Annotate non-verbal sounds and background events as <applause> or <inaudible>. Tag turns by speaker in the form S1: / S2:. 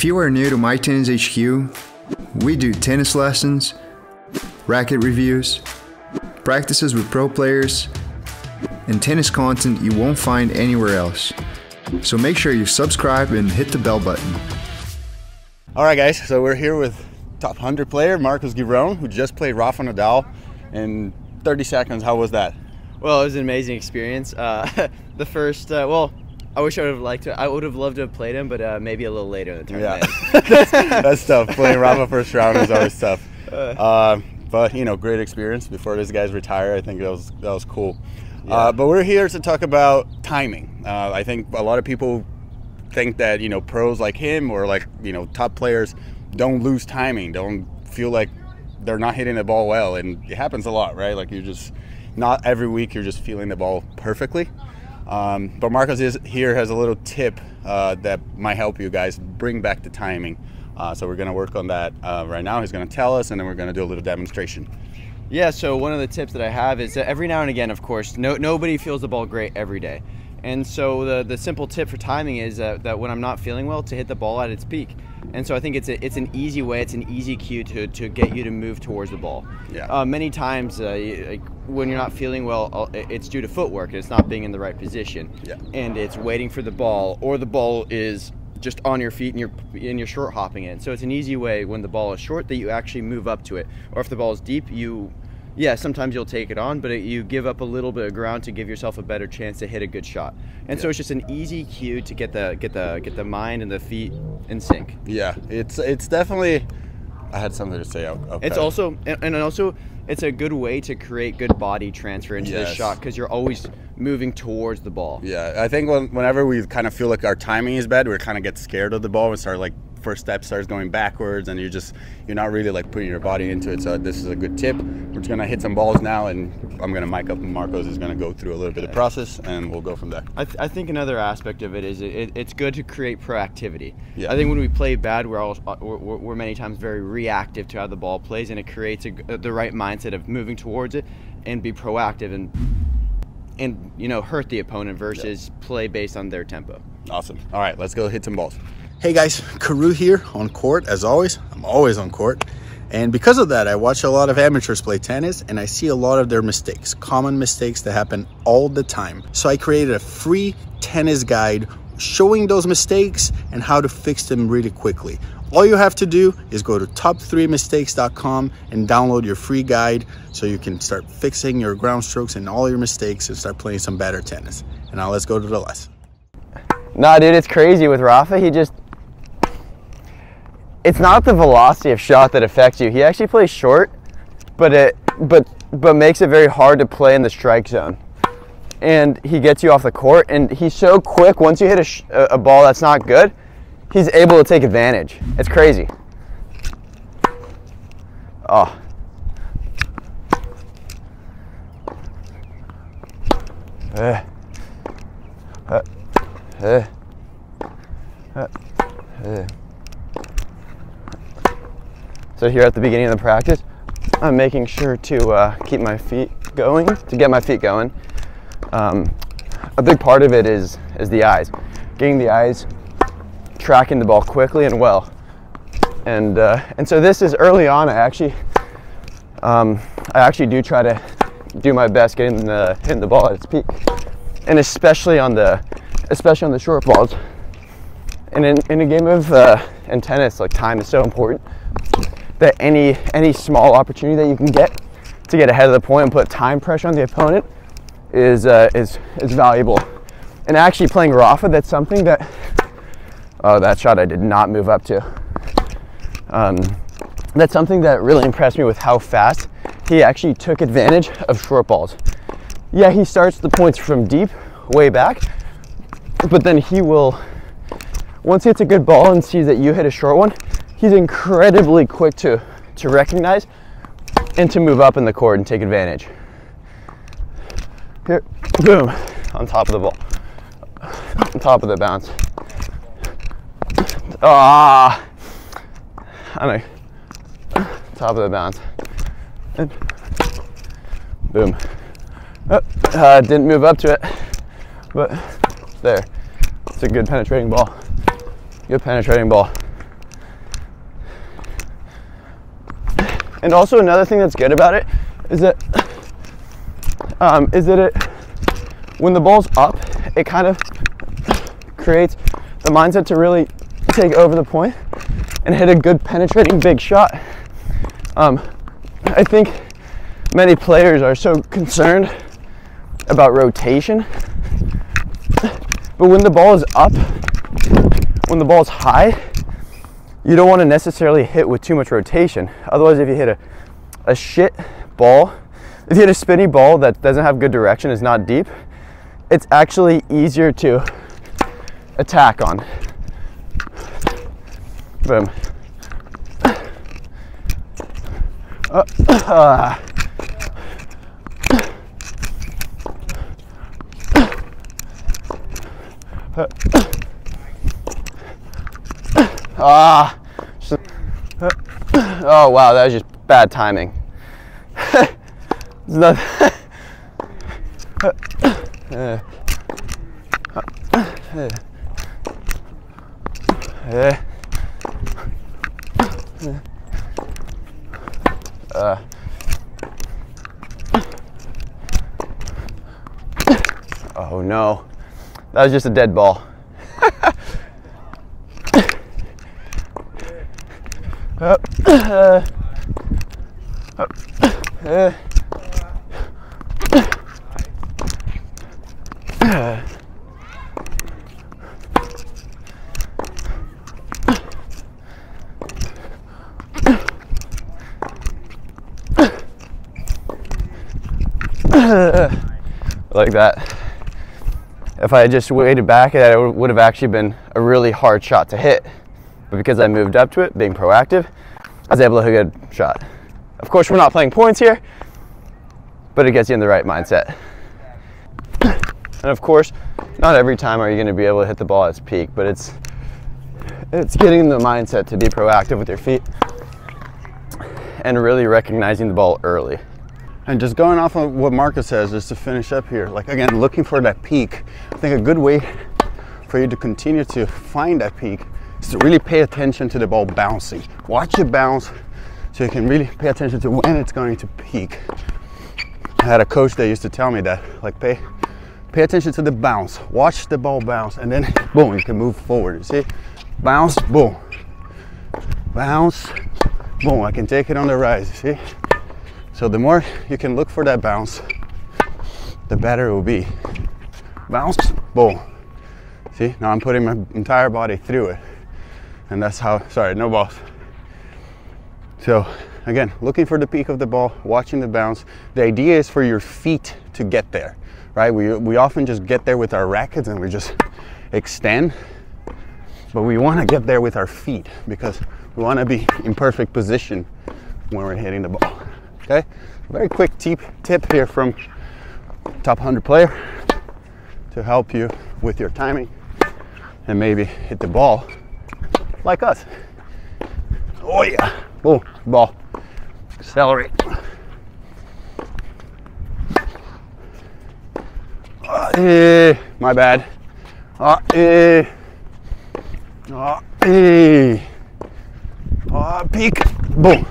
S1: If you are new to My Tennis HQ, we do tennis lessons, racket reviews, practices with pro players, and tennis content you won't find anywhere else. So make sure you subscribe and hit the bell button.
S2: All right, guys, so we're here with top 100 player Marcos Giron, who just played Rafa Nadal in 30 seconds. How was that?
S3: Well, it was an amazing experience. Uh, <laughs> the first, uh, well, I wish I would have liked to. I would have loved to have played him, but uh, maybe a little later in the tournament.
S2: Yeah, <laughs> <laughs> that's tough. Playing Rafa first round is always tough. Uh, but you know, great experience before these guys retire. I think that was that was cool. Yeah. Uh, but we're here to talk about timing. Uh, I think a lot of people think that you know pros like him or like you know top players don't lose timing, don't feel like they're not hitting the ball well, and it happens a lot, right? Like you just not every week you're just feeling the ball perfectly. Um, but Marcos is here has a little tip uh, that might help you guys bring back the timing. Uh, so we're going to work on that uh, right now. He's going to tell us, and then we're going to do a little demonstration.
S3: Yeah. So one of the tips that I have is that every now and again, of course, no, nobody feels the ball great every day. And so the, the simple tip for timing is that, that when I'm not feeling well, to hit the ball at its peak. And so I think it's a, it's an easy way, it's an easy cue to, to get you to move towards the ball.
S2: Yeah.
S3: Uh, many times, uh, like when you're not feeling well, uh, it's due to footwork. It's not being in the right position.
S2: Yeah.
S3: And it's waiting for the ball, or the ball is just on your feet and you're and you're short hopping it. So it's an easy way when the ball is short that you actually move up to it. Or if the ball is deep, you yeah, sometimes you'll take it on, but it, you give up a little bit of ground to give yourself a better chance to hit a good shot. And yeah. so it's just an easy cue to get the get the get the mind and the feet in sync.
S2: Yeah, it's it's definitely. I had something to say. Okay.
S3: It's also and, and also it's a good way to create good body transfer into yes. the shot because you're always moving towards the ball.
S2: Yeah, I think when, whenever we kind of feel like our timing is bad, we kind of get scared of the ball and start like first step starts going backwards and you're just you're not really like putting your body into it. So this is a good tip. We're just gonna hit some balls now and i'm gonna mic up and marcos is gonna go through a little bit of process and we'll go from there.
S3: I, th- I think another aspect of it is it, it's good to create proactivity.
S2: Yeah.
S3: i think when we play bad we're, all, uh, we're, we're many times very reactive to how the ball plays and it creates a, the right mindset of moving towards it and be proactive and and you know hurt the opponent versus play based on their tempo
S2: awesome all right let's go hit some balls Hey guys, Karue here on court as always. I'm always on court. And because of that, I watch a lot of amateurs play tennis and I see a lot of their mistakes, common mistakes that happen all the time. So I created a free tennis guide showing those mistakes and how to fix them really quickly. All you have to do is go to top3mistakes.com and download your free guide so you can start fixing your ground strokes and all your mistakes and start playing some better tennis. And now let's go to the lesson.
S3: Nah, dude, it's crazy with Rafa. He just it's not the velocity of shot that affects you. He actually plays short, but it but but makes it very hard to play in the strike zone. And he gets you off the court, and he's so quick. Once you hit a, a ball that's not good, he's able to take advantage. It's crazy. Oh. Uh, So here at the beginning of the practice, I'm making sure to uh, keep my feet going, to get my feet going. Um, a big part of it is, is the eyes. Getting the eyes tracking the ball quickly and well. And, uh, and so this is early on, I actually, um, I actually do try to do my best getting the, hitting the ball at its peak. And especially on the, especially on the short balls. And in, in a game of, uh, in tennis, like time is so important that any any small opportunity that you can get to get ahead of the point and put time pressure on the opponent is uh, is is valuable. And actually playing Rafa, that's something that oh that shot I did not move up to. Um, that's something that really impressed me with how fast he actually took advantage of short balls. Yeah, he starts the points from deep, way back, but then he will, once he hits a good ball and sees that you hit a short one, he's incredibly quick to, to recognize and to move up in the court and take advantage. Here, boom, on top of the ball, on top of the bounce. Ah, I know, top of the bounce, and boom. Oh, uh, didn't move up to it, but there. It's a good penetrating ball. Good penetrating ball. And also another thing that's good about it is that um, is that it when the ball's up, it kind of creates the mindset to really take over the point and hit a good penetrating big shot. Um, I think many players are so concerned about rotation but when the ball is up, when the ball is high, you don't want to necessarily hit with too much rotation. Otherwise, if you hit a, a shit ball, if you hit a spinny ball that doesn't have good direction, is not deep, it's actually easier to attack on. Boom. Uh, uh. <clears throat> Ah. Oh wow, that was just bad timing. Uh. Oh no, that was just a dead ball. Like that. If I had just waited back, it would have actually been a really hard shot to hit. But because I moved up to it, being proactive, I was able to hit a good shot. Of course, we're not playing points here, but it gets you in the right mindset. And of course, not every time are you going to be able to hit the ball at its peak, but it's it's getting the mindset to be proactive with your feet and really recognizing the ball early.
S2: And just going off of what Marcos says, just to finish up here, like again, looking for that peak. I think a good way for you to continue to find that peak is to really pay attention to the ball bouncing. Watch it bounce so you can really pay attention to when it's going to peak. I had a coach that used to tell me that, like pay pay attention to the bounce. Watch the ball bounce and then boom, you can move forward. You see? Bounce, boom. Bounce, boom. I can take it on the rise, you see? So the more you can look for that bounce, the better it will be. Bounce, boom. See, now I'm putting my entire body through it. And that's how, sorry, no balls. So again, looking for the peak of the ball, watching the bounce. The idea is for your feet to get there, right? We, we often just get there with our rackets and we just extend, but we wanna get there with our feet because we wanna be in perfect position when we're hitting the ball. Okay, very quick tip here from top 100 player to help you with your timing and maybe hit the ball like us. Oh yeah, boom, ball, accelerate. Uh, eh, my bad. Uh, eh. Uh, eh. Uh, peak, boom.